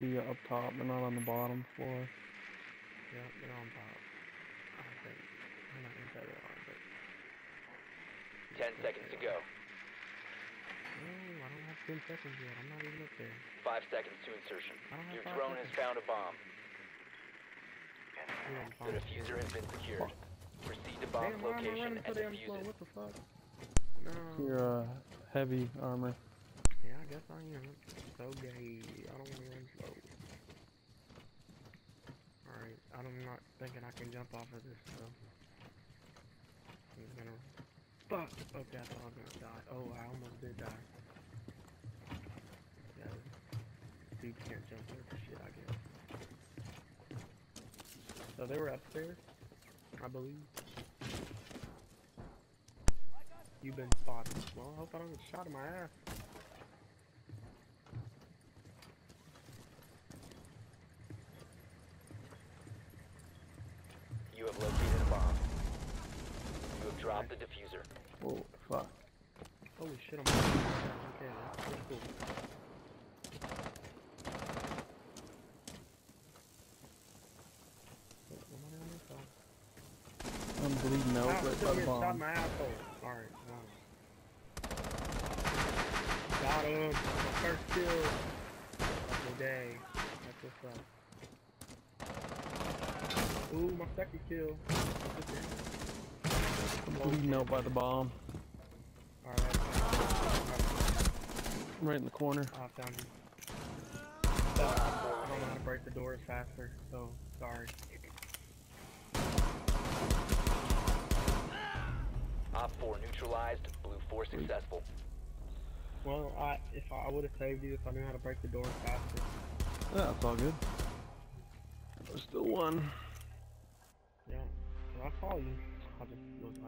be up top, but not on the bottom floor. Yeah, they're on top. I think. I'm not gonna say they are, but. Ten seconds to go. No, I don't have 10 seconds yet. I'm not even up there. Five seconds to insertion. I don't have Your five drone has found a bomb. The fine. defuser has been secured. Proceed to bomb Damn, why am I location and defuse it. What the fuck? No. Your uh, heavy armor. Guess I am. So gay. I don't want to run slow. Alright, I'm not thinking I can jump off of this, so. I'm gonna. Fuck! Okay, I thought I was gonna die. Oh, I almost did die. Yeah, dude can't jump over shit, I guess. So they were upstairs, I believe. You've been spotted. Well, I hope I don't get shot in my ass. You have located a bomb. You have dropped the defuser. Oh, fuck. Holy shit, I'm okay, that's, cool. Wait, what am I doing this for? I'm bleeding out right by the bomb. my asshole. Alright. Got him. My first kill of the day. That's what's up. Ooh, my second kill. I'm bleeding out by the bomb. Alright. Right in the corner. I found you. I don't know how to break the doors faster, so sorry. Op 4 neutralized. Blue 4 successful. Well, I if I, I would have saved you if I knew how to break the doors faster. Yeah, it's all good. There's still one. Yeah, 'cause I saw you. I just was